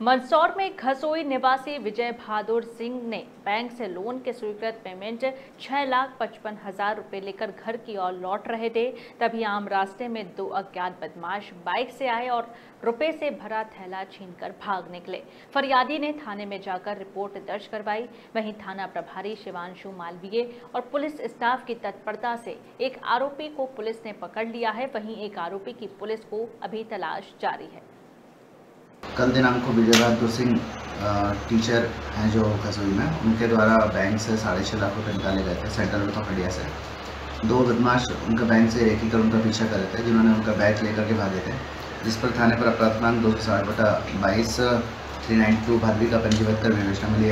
मंदसौर में घसोई निवासी विजय बहादुर सिंह ने बैंक से लोन के स्वीकृत पेमेंट छह लाख पचपन हज़ार रुपए लेकर घर की ओर लौट रहे थे। तभी आम रास्ते में दो अज्ञात बदमाश बाइक से आए और रुपए से भरा थैला छीनकर भाग निकले। फरियादी ने थाने में जाकर रिपोर्ट दर्ज करवाई। वहीं थाना प्रभारी शिवानशु मालवीय और पुलिस स्टाफ की तत्परता से एक आरोपी को पुलिस ने पकड़ लिया है। वहीं एक आरोपी की पुलिस को अभी तलाश जारी है। कल दिनांक को विजय बहादुर सिंह टीचर हैं जो खसोई में, उनके द्वारा बैंक से साढ़े छः लाख रुपये निकाले गए थे, सेंट्रल बैंक ऑफ़ इंडिया से। दो बदमाश उनके बैंक से एक ही कर उनका पीछा कर रहे थे, जिन्होंने उनका बैग लेकर के भागे थे। जिस पर थाने पर अपराध दो सौ साठ बटा बाईस, थ्री नाइन टू भादवी का पंजीबद्ध कर विवेचना मिली